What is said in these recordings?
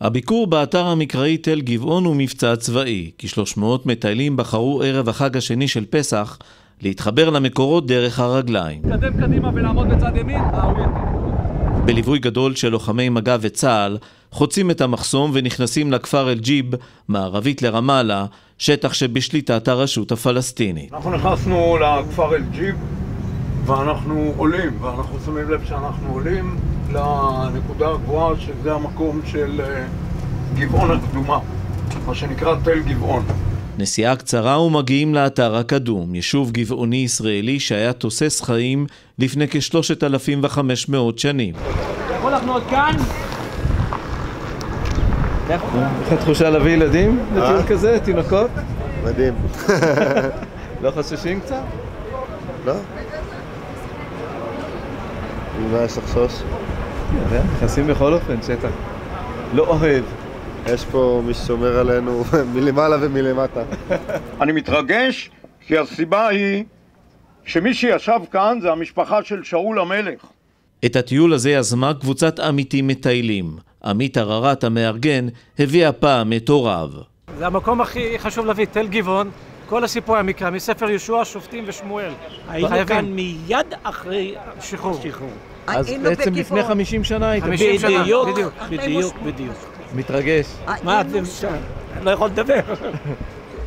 הביקור באתר המקראי תל גבעון הוא מבצע צבאי, כ-300 מטיילים בחרו ערב החג השני של פסח להתחבר למקורות דרך הרגליים. להתקדם קדימה ולעמוד בצד ימין. בליווי גדול של לוחמי מג"ב וצה"ל, חוצים את המחסום ונכנסים לכפר אל-ג'יב, מערבית לרמאללה, שטח שבשליטת הרשות הפלסטינית. אנחנו נכנסנו לכפר אל-ג'יב ואנחנו עולים, ואנחנו שמים לב שאנחנו עולים לנקודה הגבוהה שזה המקום של אה, גבעון הקדומה, מה שנקרא תל גבעון. נסיעה קצרה ומגיעים לאתר הקדום, יישוב גבעוני ישראלי שהיה תוסס חיים לפני כ-3,500 שנים. יכול לחנות כאן? איך התחושה להביא ילדים לטיול כזה, תינוקות? מדהים. לא חוששים קצת? לא? ממה יש לחשוש? נכנסים בכל אופן, שטח לא אוהב. יש פה מי ששומר עלינו מלמעלה ומלמטה. אני מתרגש כי הסיבה היא שמי שישב כאן זה המשפחה של שאול המלך. את הטיול הזה יזמה קבוצת עמיתים מטיילים. עמית הררת המארגן הביא הפעם את הוריו. זה המקום הכי חשוב להביא, תל גבעון. כל הסיפור המקרא, מספר יהושע, שופטים ושמואל. היינו חייבים. כאן מיד אחרי שחרור. שחרור. אז בעצם לפני בגבעון. 50 שנה היית 50 שנה, בדיוק, בדיוק. בדיוק, בדיוק. מתרגש. מה אתם שם. לא יכול לדבר.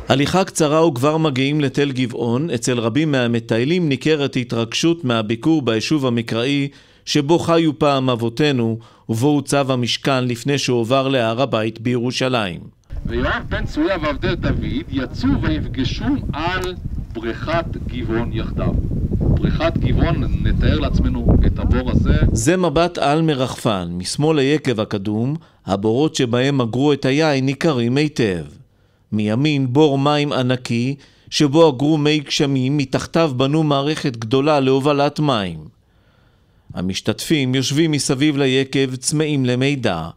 הליכה קצרה וכבר מגיעים לתל גבעון, אצל רבים מהמטיילים ניכרת התרגשות מהביקור ביישוב המקראי שבו חיו פעם אבותינו ובו הוצב המשכן לפני שהועבר להר הבית בירושלים. ויואב בן צרויה ועבדי דוד יצאו ויפגשו על בריכת גבעון יחדיו. בריכת גבעון, נתאר לעצמנו את הבור הזה, זה מבט על מרחפן, משמאל היקב הקדום, הבורות שבהם אגרו את היין ניכרים היטב. מימין בור מים ענקי, שבו אגרו מי גשמים, מתחתיו בנו מערכת גדולה להובלת מים. המשתתפים יושבים מסביב ליקב צמאים למידע.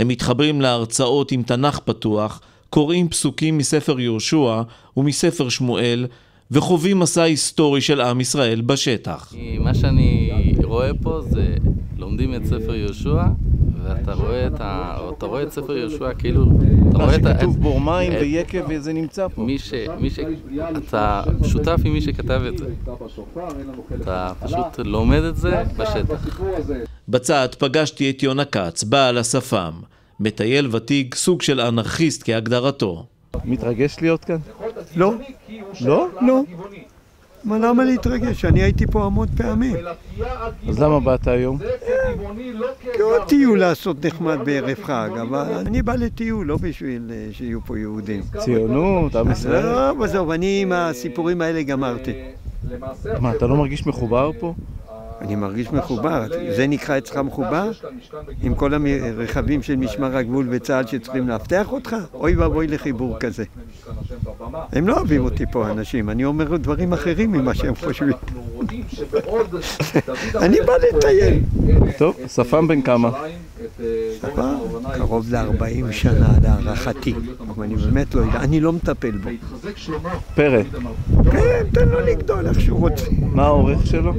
הם מתחברים להרצאות עם תנ"ך פתוח, קוראים פסוקים מספר יהושע ומספר שמואל, וחווים מסע היסטורי של עם ישראל בשטח. מה שאני רואה פה זה, לומדים את ספר יהושע, ואתה רואה את, ה... אתה רואה את ספר יהושע כאילו, אתה רואה את ה... שכתוב בור מים ויקב וזה נמצא פה. מי ש... מי ש... אתה שותף עם מי שכתב את זה. אתה פשוט לומד את זה בשטח. בצד פגשתי את יונה כץ, בעל השפם. מטייל ותיק, סוג של אנרכיסט כהגדרתו. מתרגש להיות כאן? לא, לא? לא. מה למה להתרגש? אני הייתי פה המון פעמים. אז למה באת היום? כי עוד טיול לעשות נחמד בערב חג, אבל אני בא לטיול, לא בשביל אה, שיהיו פה יהודים. ציונות, עם ישראל. לא, עזוב, אני עם הסיפורים האלה גמרתי. מה, אתה לא מרגיש מחובר פה? אני מרגיש מחובר. זה נקרא אצלך מחובר? עם כל הרכבים של משמר הגבול וצה"ל שצריכים לאבטח אותך? אוי ואבוי לחיבור כזה. הם לא אוהבים אותי פה, אנשים. אני אומר דברים אחרים ממה שהם חושבים. אני בא לטייל. טוב, שפם בן כמה? אבל קרוב ל-40 שנה להערכתי, אני באמת לא יודע, אני לא מטפל בו. פרא. כן, תן לו לגדול איך שהוא רוצה. מה האורך שלו?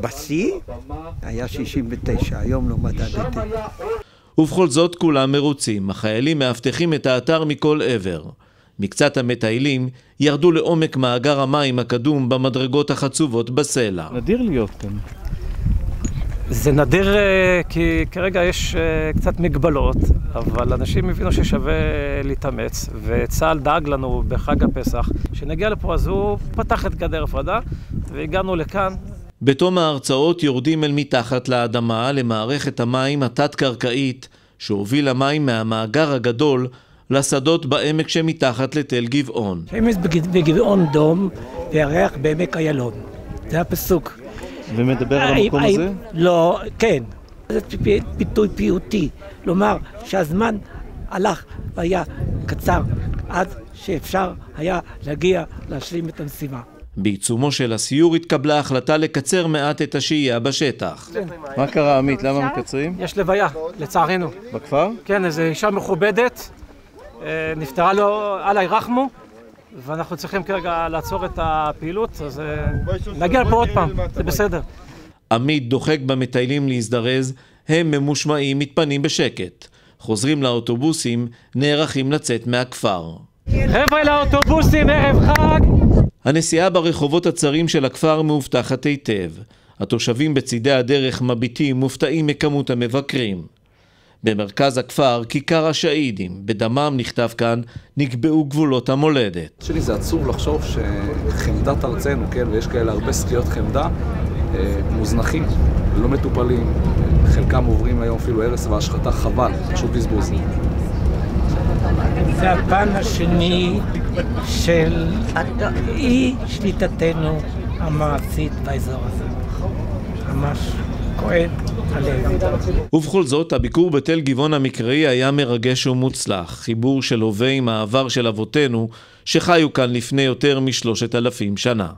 בשיא היה 69, היום לא מדדתי. ובכל זאת כולם מרוצים, החיילים מאבטחים את האתר מכל עבר. מקצת המטיילים ירדו לעומק מאגר המים הקדום במדרגות החצובות בסלע. נדיר להיות כאן. זה נדיר אה, כי כרגע יש אה, קצת מגבלות, אבל אנשים הבינו ששווה להתאמץ, וצה"ל דאג לנו בחג הפסח, שנגיע לפה, אז הוא פתח את גדר הפרדה, והגענו לכאן. בתום ההרצאות יורדים אל מתחת לאדמה למערכת המים התת-קרקעית שהובילה מים מהמאגר הגדול לשדות בעמק שמתחת לתל גבעון. שמש בגבעון דום וירח בעמק איילון. זה הפסוק. ומדבר על המקום הזה? לא, כן. זה ביטוי פיוטי. לומר שהזמן הלך והיה קצר עד שאפשר היה להגיע להשלים את המשימה. בעיצומו של הסיור התקבלה החלטה לקצר מעט את השהייה בשטח. מה קרה, עמית? למה מקצרים? יש לוויה, לצערנו. בכפר? כן, איזו אישה מכובדת, נפטרה לו, עליי רחמו, ואנחנו צריכים כרגע לעצור את הפעילות, אז אה, נגיע לפה עוד פעם, זה בסדר. עמית דוחק במטיילים להזדרז, הם ממושמעים מתפנים בשקט. חוזרים לאוטובוסים, נערכים לצאת מהכפר. חבר'ה לאוטובוסים, ערב חג! הנסיעה ברחובות הצרים של הכפר מאובטחת היטב. התושבים בצידי הדרך מביטים מופתעים מכמות המבקרים. במרכז הכפר, כיכר השהידים, בדמם נכתב כאן, נקבעו גבולות המולדת. שלי זה עצוב לחשוב שחמדת ארצנו, כן, ויש כאלה הרבה שקיות חמדה, אה, מוזנחים, לא מטופלים, חלקם עוברים היום אפילו הרס והשחתה, חבל, פשוט בזבוז. זה הפן השני של אי שליטתנו המעשית באזור הזה. ממש כואב. ובכל זאת, הביקור בתל גבעון המקראי היה מרגש ומוצלח. חיבור של הווה עם העבר של אבותינו, שחיו כאן לפני יותר משלושת אלפים שנה.